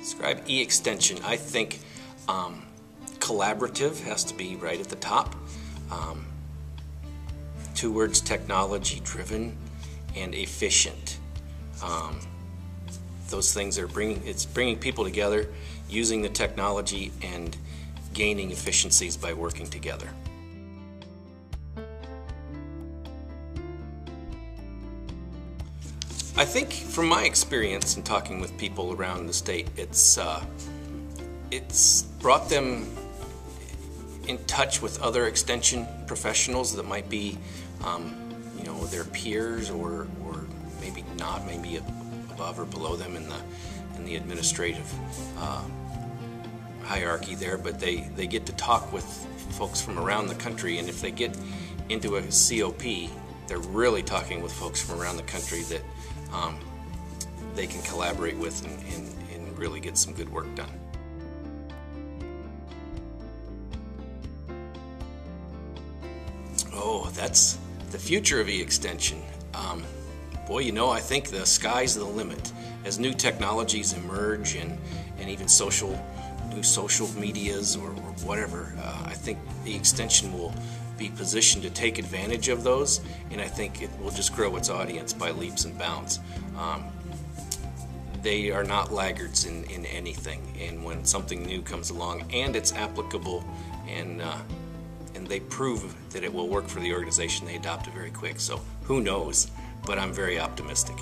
describe eXtension, I think um, collaborative has to be right at the top. Um, two words, technology driven and efficient. Um, those things are bringing, it's bringing people together, using the technology and gaining efficiencies by working together. I think from my experience in talking with people around the state, it's uh, it's brought them in touch with other extension professionals that might be, um, you know, their peers or, or maybe not, maybe above or below them in the in the administrative uh, hierarchy there. But they they get to talk with folks from around the country, and if they get into a COP, they're really talking with folks from around the country that um, they can collaborate with and, and, and really get some good work done. Oh, that's the future of eXtension. Um, boy, you know, I think the sky's the limit. As new technologies emerge and, and even social, new social medias or, or whatever, uh, I think the extension will be positioned to take advantage of those, and I think it will just grow its audience by leaps and bounds. Um, they are not laggards in, in anything, and when something new comes along and it's applicable and uh, and they prove that it will work for the organization, they adopt it very quick. So who knows? But I'm very optimistic.